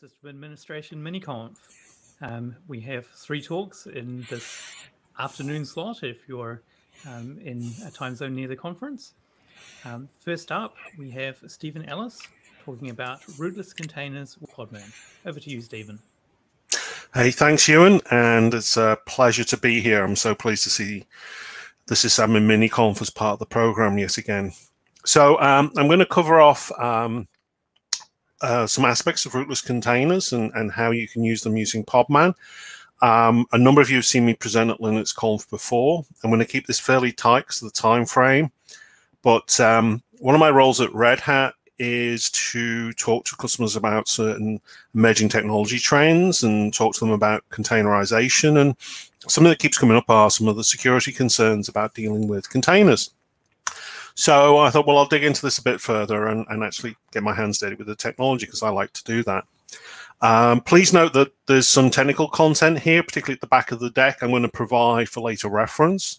System Administration MiniConf. Um, we have three talks in this afternoon slot if you're um, in a time zone near the conference. Um, first up, we have Steven Ellis talking about rootless containers with Podman. Over to you, Steven. Hey, thanks, Ewan, and it's a pleasure to be here. I'm so pleased to see this is the Sysadmin MiniConf as part of the program yet again. So um, I'm going to cover off um, uh, some aspects of rootless containers and, and how you can use them using Podman. Um, a number of you have seen me present at LinuxConf before. I'm going to keep this fairly tight because of the time frame. But um, one of my roles at Red Hat is to talk to customers about certain emerging technology trends and talk to them about containerization. And something that keeps coming up are some of the security concerns about dealing with containers. So I thought, well, I'll dig into this a bit further and, and actually get my hands dirty with the technology because I like to do that. Um, please note that there's some technical content here, particularly at the back of the deck, I'm going to provide for later reference.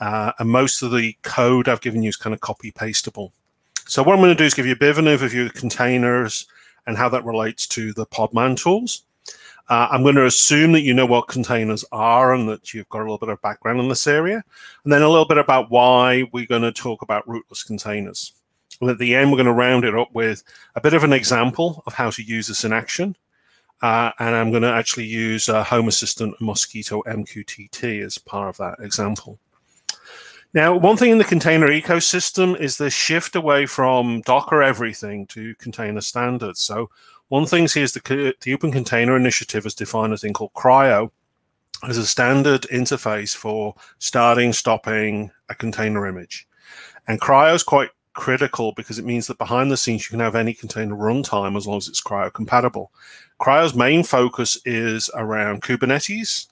Uh, and most of the code I've given you is kind of copy pastable. So what I'm going to do is give you a bit of an overview of containers and how that relates to the Podman tools. Uh, I'm going to assume that you know what containers are and that you've got a little bit of background in this area, and then a little bit about why we're going to talk about rootless containers. And at the end, we're going to round it up with a bit of an example of how to use this in action. Uh, and I'm going to actually use uh, Home Assistant Mosquitto MQTT as part of that example. Now, one thing in the container ecosystem is the shift away from Docker everything to container standards. So one thing here is the, the Open Container Initiative has defined a thing called CRI-O as a standard interface for starting, stopping a container image. And CRI-O is quite critical because it means that behind the scenes you can have any container runtime as long as it's CRI-O compatible. CRI-O's main focus is around Kubernetes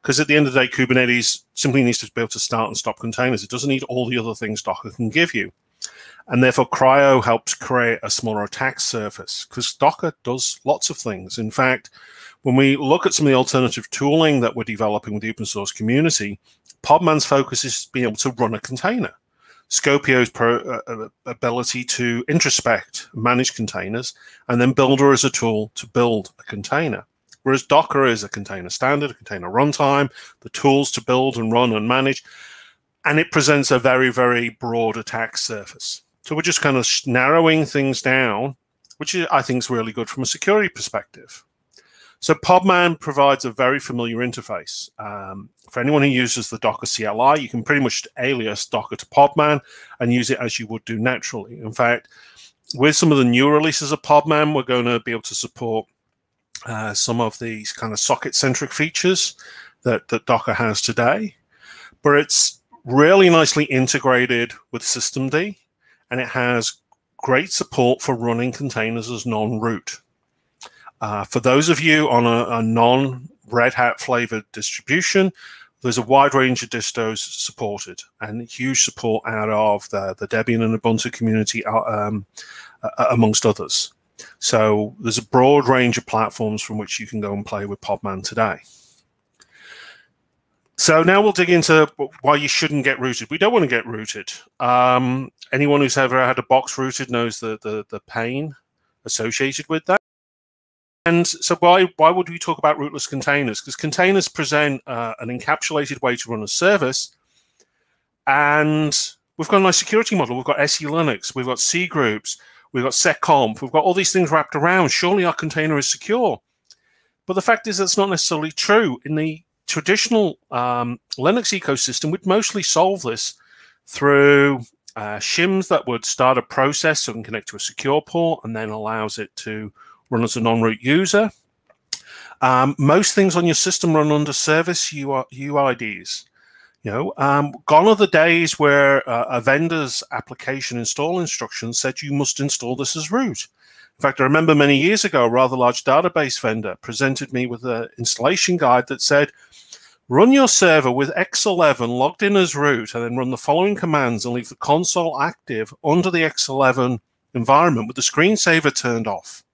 because at the end of the day, Kubernetes simply needs to be able to start and stop containers. It doesn't need all the other things Docker can give you. And therefore, CRI-O helps create a smaller attack surface because Docker does lots of things. In fact, when we look at some of the alternative tooling that we're developing with the open source community, Podman's focus is being able to run a container. Skopeo's pro, uh, ability to introspect, manage containers, and then Buildah as a tool to build a container. Whereas Docker is a container standard, a container runtime, the tools to build and run and manage, and it presents a very, very broad attack surface. So we're just kind of narrowing things down, which I think is really good from a security perspective. So Podman provides a very familiar interface. Um, for anyone who uses the Docker CLI, you can pretty much alias Docker to Podman and use it as you would do naturally. In fact, with some of the new releases of Podman, we're going to be able to support uh, some of these kind of socket-centric features that, that Docker has today. But it's really nicely integrated with systemd and it has great support for running containers as non-root. Uh, for those of you on a, a non-Red Hat flavored distribution, there's a wide range of distros supported and huge support out of the, the Debian and Ubuntu community uh, um, amongst others. So there's a broad range of platforms from which you can go and play with Podman today. So now we'll dig into why you shouldn't get rooted. We don't want to get rooted. Um, anyone who's ever had a box rooted knows the, the, the pain associated with that. And so why why would we talk about rootless containers? Because containers present uh, an encapsulated way to run a service, and we've got a nice security model. We've got SELinux, we've got cgroups, we've got seccomp, we've got all these things wrapped around. Surely our container is secure. But the fact is that's not necessarily true. In the traditional um, Linux ecosystem would mostly solve this through uh, shims that would start a process so it can connect to a secure port and then allows it to run as a non-root user. Um, most things on your system run under service UIDs. You know, um, gone are the days where uh, a vendor's application install instructions said you must install this as root. In fact, I remember many years ago, a rather large database vendor presented me with an installation guide that said, run your server with X11 logged in as root, and then run the following commands and leave the console active under the X11 environment with the screensaver turned off,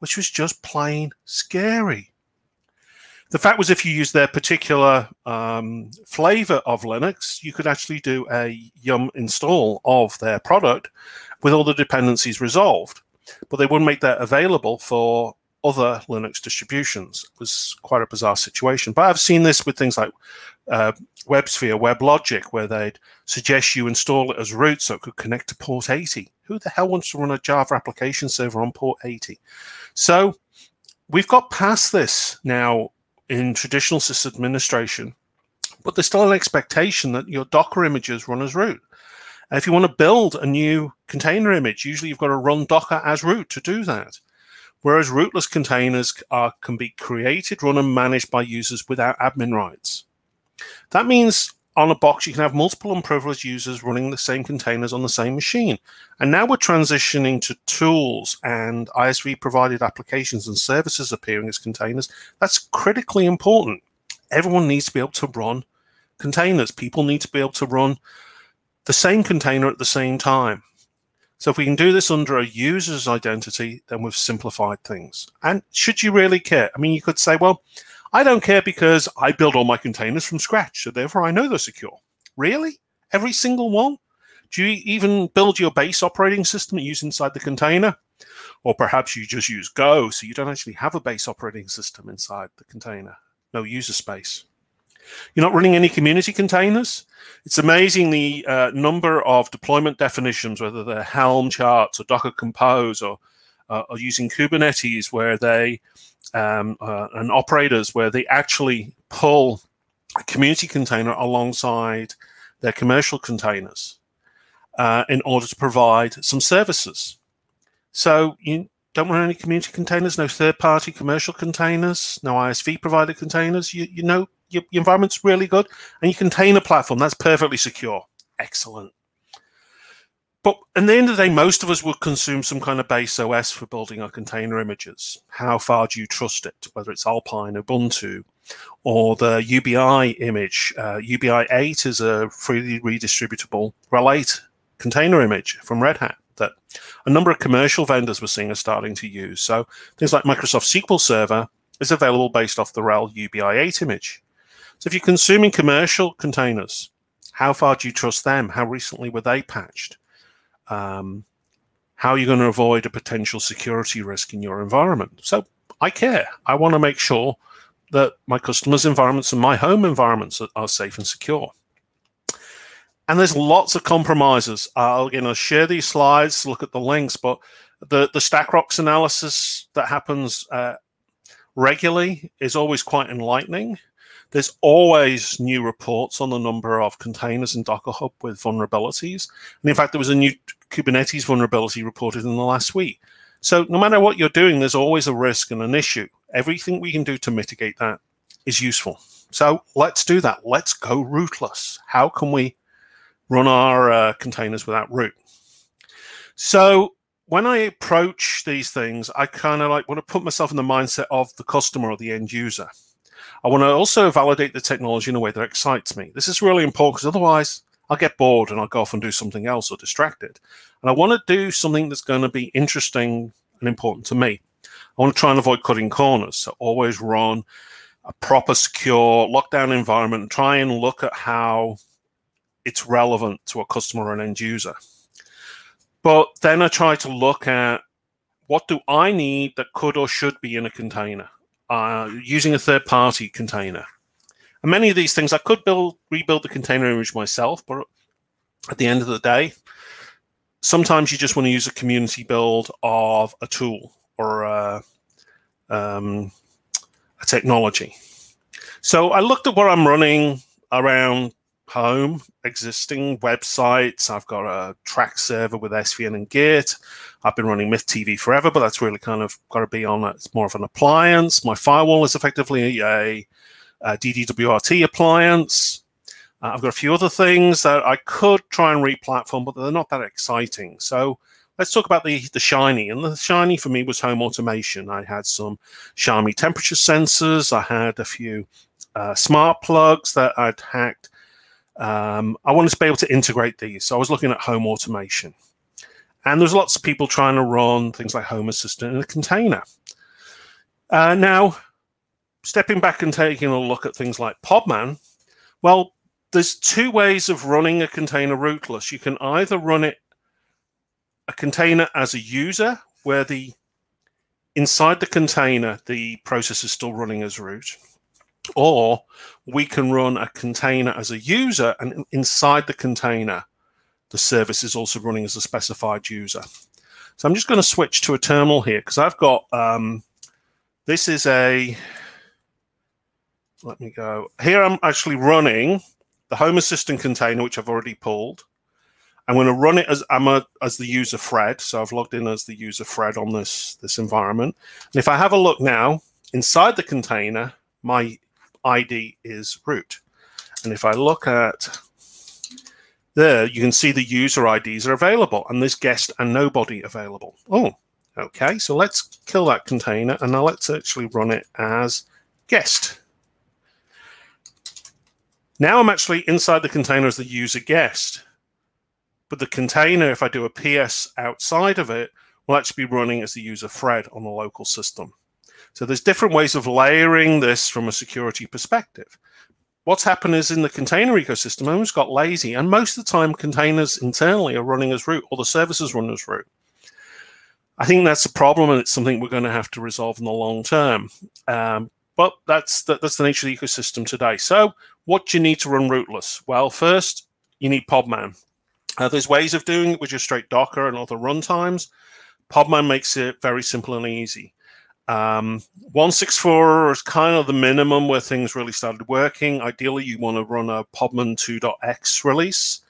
which was just plain scary. The fact was, if you use their particular um, flavor of Linux, you could actually do a yum install of their product with all the dependencies resolved but they wouldn't make that available for other Linux distributions. It was quite a bizarre situation. But I've seen this with things like uh, WebSphere, WebLogic, where they'd suggest you install it as root so it could connect to port 80. Who the hell wants to run a Java application server on port 80? So we've got past this now in traditional sysadministration, but there's still an expectation that your Docker images run as root. If you want to build a new container image, usually you've got to run Docker as root to do that. Whereas rootless containers are, can be created, run, and managed by users without admin rights. That means on a box, you can have multiple unprivileged users running the same containers on the same machine. And now we're transitioning to tools and ISV provided applications and services appearing as containers. That's critically important. Everyone needs to be able to run containers. People need to be able to run the same container at the same time. So if we can do this under a user's identity, then we've simplified things. And should you really care? I mean, you could say, well, I don't care because I build all my containers from scratch, so therefore I know they're secure. Really? Every single one? Do you even build your base operating system and use inside the container? Or perhaps you just use Go, so you don't actually have a base operating system inside the container. No user space. You're not running any community containers. It's amazing the uh, number of deployment definitions, whether they're Helm charts or Docker Compose or, uh, or using Kubernetes, where they um, uh, and operators where they actually pull a community container alongside their commercial containers uh, in order to provide some services. So you don't want any community containers, no third-party commercial containers, no ISV provided containers. You, you know your, your environment's really good, and you contain a platform that's perfectly secure. Excellent. But in the end of the day, most of us would consume some kind of base OS for building our container images. How far do you trust it? Whether it's Alpine, Ubuntu, or the UBI image. Uh, UBI 8 is a freely redistributable Relate container image from Red Hat that a number of commercial vendors we're seeing are starting to use. So things like Microsoft SQL Server is available based off the RHEL UBI 8 image. So if you're consuming commercial containers, how far do you trust them? How recently were they patched? um, how are you going to avoid a potential security risk in your environment? So I care. I want to make sure that my customers' environments and my home environments are, are safe and secure. And there's lots of compromises. I'll again I'll share these slides, look at the links, but the the StackRox analysis that happens uh, regularly is always quite enlightening. There's always new reports on the number of containers in Docker Hub with vulnerabilities. And in fact, there was a new Kubernetes vulnerability reported in the last week. So no matter what you're doing, there's always a risk and an issue. Everything we can do to mitigate that is useful. So let's do that. Let's go rootless. How can we run our uh, containers without root? So when I approach these things, I kind of like want to put myself in the mindset of the customer or the end user. I want to also validate the technology in a way that excites me. This is really important because otherwise I'll get bored and I'll go off and do something else or distracted. And I want to do something that's going to be interesting and important to me. I want to try and avoid cutting corners. So always run a proper, secure lockdown environment and try and look at how it's relevant to a customer and end user. But then I try to look at what do I need that could or should be in a container uh, using a third party container. And many of these things I could build, rebuild the container image myself, but at the end of the day, sometimes you just want to use a community build of a tool or a, um, a technology. So I looked at what I'm running around home, existing websites. I've got a Trac server with SVN and Git. I've been running MythTV forever, but that's really kind of got to be on. A, it's more of an appliance. My firewall is effectively a, a DD-WRT appliance. Uh, I've got a few other things that I could try and re-platform, but they're not that exciting. So let's talk about the the shiny. And the shiny for me was home automation. I had some Xiaomi temperature sensors. I had a few uh, smart plugs that I'd hacked um, I wanted to be able to integrate these. So I was looking at home automation. And there's lots of people trying to run things like Home Assistant in a container. Uh, now, stepping back and taking a look at things like Podman, well, there's two ways of running a container rootless. You can either run it a container as a user, where the inside the container, the process is still running as root. Or we can run a container as a user, and inside the container, the service is also running as a specified user. So I'm just going to switch to a terminal here because I've got, um, this is a, let me go. Here I'm actually running the Home Assistant container, which I've already pulled. I'm going to run it as I'm a, as the user Fred. So I've logged in as the user Fred on this, this environment. And if I have a look now, inside the container, my ID is root. And if I look at there, you can see the user IDs are available and there's guest and nobody available. Oh, okay. So let's kill that container and now let's actually run it as guest. Now I'm actually inside the container as the user guest. But the container, if I do a PS outside of it, will actually be running as the user Fred on the local system. So there's different ways of layering this from a security perspective. What's happened is in the container ecosystem, almost got lazy, and most of the time containers internally are running as root, or the services run as root. I think that's a problem, and it's something we're going to have to resolve in the long term. Um, but that's the, that's the nature of the ecosystem today. So, what do you need to run rootless? Well, first you need Podman. Uh, there's ways of doing it with just straight Docker and other runtimes. Podman makes it very simple and easy. Um, 164 is kind of the minimum where things really started working. Ideally, you want to run a Podman 2.x release.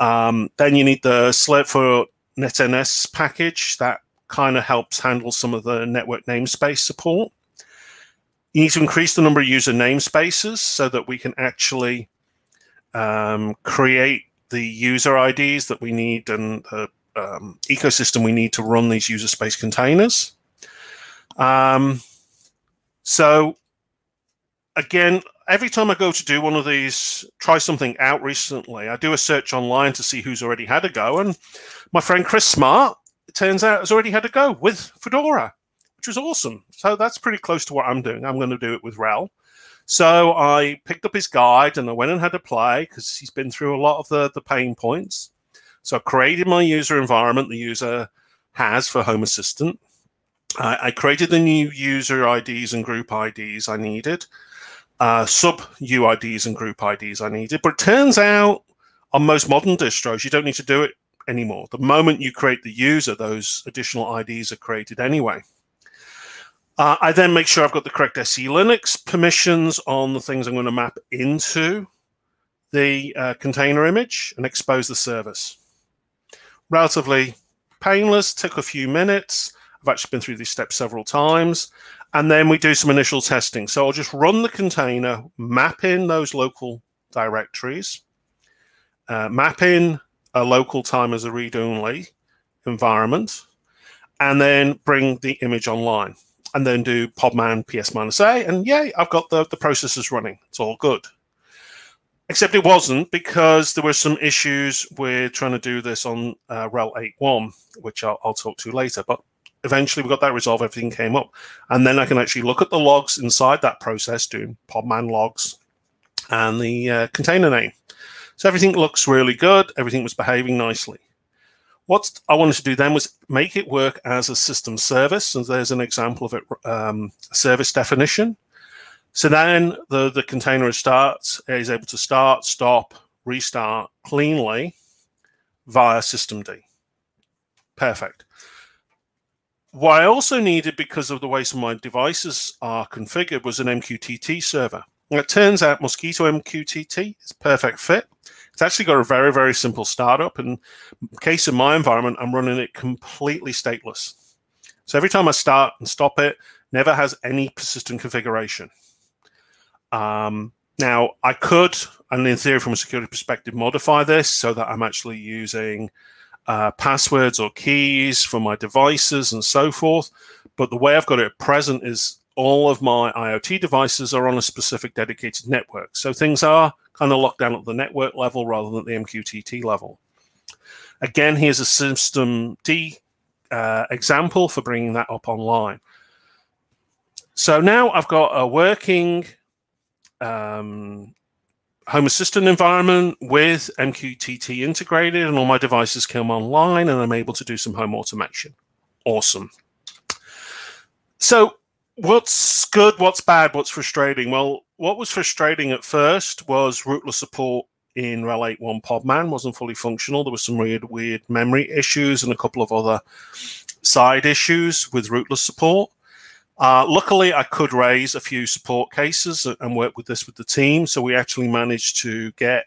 Um, then you need the Slate for NetNS package that kind of helps handle some of the network namespace support. You need to increase the number of user namespaces so that we can actually um, create the user IDs that we need and the um, ecosystem we need to run these user space containers. Um, so again, every time I go to do one of these, try something out recently, I do a search online to see who's already had a go. And my friend Chris Smart, it turns out, has already had a go with Fedora, which was awesome. So that's pretty close to what I'm doing. I'm going to do it with RHEL. So I picked up his guide and I went and had a play because he's been through a lot of the, the pain points. So I created my user environment the user has for Home Assistant. I created the new user IDs and group IDs I needed, uh, sub UIDs and group IDs I needed. But it turns out on most modern distros, you don't need to do it anymore. The moment you create the user, those additional IDs are created anyway. Uh, I then make sure I've got the correct SELinux permissions on the things I'm going to map into the uh, container image and expose the service. Relatively painless, took a few minutes. I've actually been through these steps several times. And then we do some initial testing. So I'll just run the container, map in those local directories, uh, map in a local time as a read-only environment, and then bring the image online and then do podman ps minus a, and yay, I've got the, the processes running. It's all good. Except it wasn't because there were some issues with trying to do this on uh, RHEL 8.1, which I'll, I'll talk to later. But eventually we got that resolved, everything came up. And then I can actually look at the logs inside that process, doing podman logs and the uh, container name. So everything looks really good. Everything was behaving nicely. What I wanted to do then was make it work as a system service. And there's an example of it, um, service definition. So then the, the container starts, is able to start, stop, restart cleanly via systemd. Perfect. What I also needed because of the way some of my devices are configured was an MQTT server. And it turns out Mosquitto MQTT is perfect fit. It's actually got a very, very simple startup. In case of my environment, I'm running it completely stateless. So every time I start and stop it, never has any persistent configuration. Um, now, I could, and in theory, from a security perspective, modify this so that I'm actually using uh, passwords or keys for my devices and so forth. But the way I've got it at present is all of my IoT devices are on a specific dedicated network. So things are kind of locked down at the network level rather than the MQTT level. Again, here's a systemd uh, example for bringing that up online. So now I've got a working um, Home Assistant environment with MQTT integrated, and all my devices come online, and I'm able to do some home automation. Awesome. so what's good, what's bad, what's frustrating? Well, what was frustrating at first was rootless support in RHEL 8.1 Podman wasn't fully functional. There was some weird, weird memory issues and a couple of other side issues with rootless support. Uh, luckily, I could raise a few support cases and work with this with the team. So we actually managed to get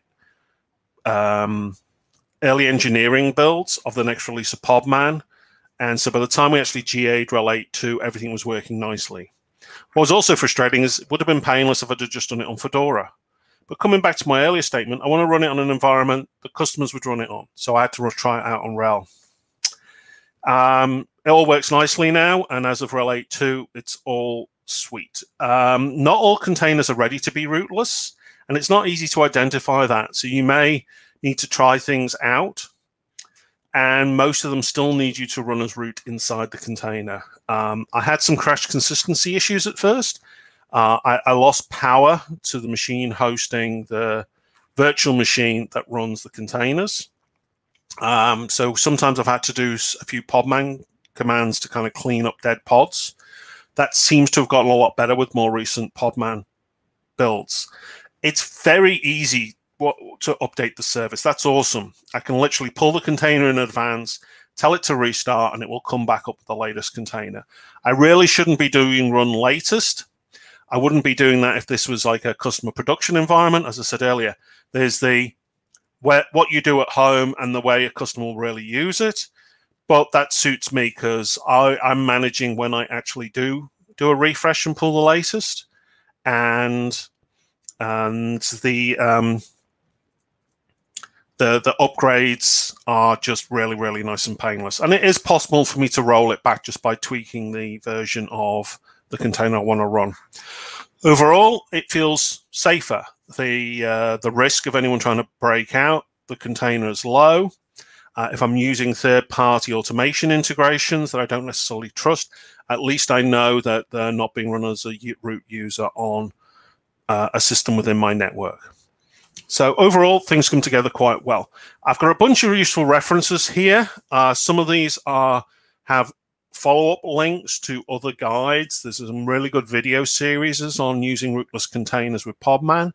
um, early engineering builds of the next release of Podman. And so by the time we actually GA'd RHEL 8.2, everything was working nicely. What was also frustrating is it would have been painless if I'd just done it on Fedora. But coming back to my earlier statement, I want to run it on an environment that customers would run it on. So I had to try it out on RHEL. Um, it all works nicely now, and as of RHEL 8.2, it's all sweet. Um, not all containers are ready to be rootless, and it's not easy to identify that. So you may need to try things out, and most of them still need you to run as root inside the container. Um, I had some crash consistency issues at first. Uh, I, I lost power to the machine hosting the virtual machine that runs the containers. Um, so sometimes I've had to do a few podman commands to kind of clean up dead pods. That seems to have gotten a lot better with more recent Podman builds. It's very easy to update the service. That's awesome. I can literally pull the container in advance, tell it to restart, and it will come back up with the latest container. I really shouldn't be doing run latest. I wouldn't be doing that if this was like a customer production environment. As I said earlier, there's the where what you do at home and the way a customer will really use it but that suits me because I'm managing when I actually do do a refresh and pull the latest, and and the um, the the upgrades are just really really nice and painless. And it is possible for me to roll it back just by tweaking the version of the container I want to run. Overall, it feels safer. The uh, the risk of anyone trying to break out the container is low. Uh, if I'm using third party automation integrations that I don't necessarily trust, at least I know that they're not being run as a root user on uh, a system within my network. So overall, things come together quite well. I've got a bunch of useful references here. Uh, some of these are have follow-up links to other guides. There's some really good video series on using rootless containers with Podman.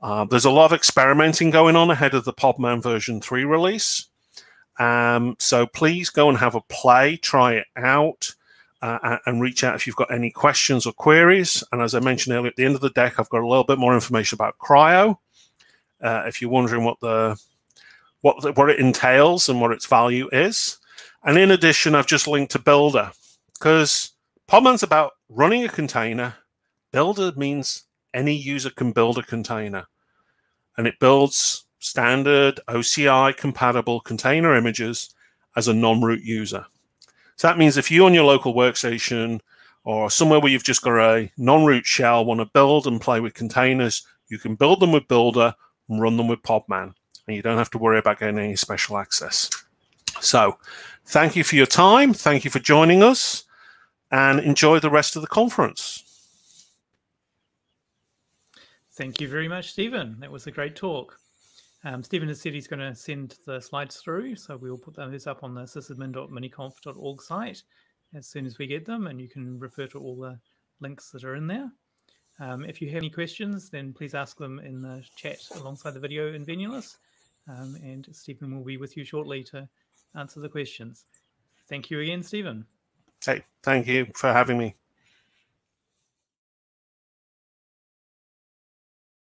Uh, there's a lot of experimenting going on ahead of the Podman version 3 release. Um, so please go and have a play, try it out, uh, and reach out if you've got any questions or queries. And as I mentioned earlier, at the end of the deck, I've got a little bit more information about CRI-O. Uh, if you're wondering what the what what it entails and what its value is, and in addition, I've just linked to Buildah because Podman's about running a container. Buildah means any user can build a container, and it builds standard OCI compatible container images as a non-root user. So that means if you on your local workstation or somewhere where you've just got a non-root shell want to build and play with containers, you can build them with Buildah and run them with Podman. And you don't have to worry about getting any special access. So thank you for your time. Thank you for joining us and enjoy the rest of the conference. Thank you very much, Steven. That was a great talk. Um, Steven has said he's going to send the slides through, so we'll put those up on the sysadmin.miniconf.org site as soon as we get them, and you can refer to all the links that are in there. Um, if you have any questions, then please ask them in the chat alongside the video in Venueless, um, and Steven will be with you shortly to answer the questions. Thank you again, Steven. Hey, thank you for having me.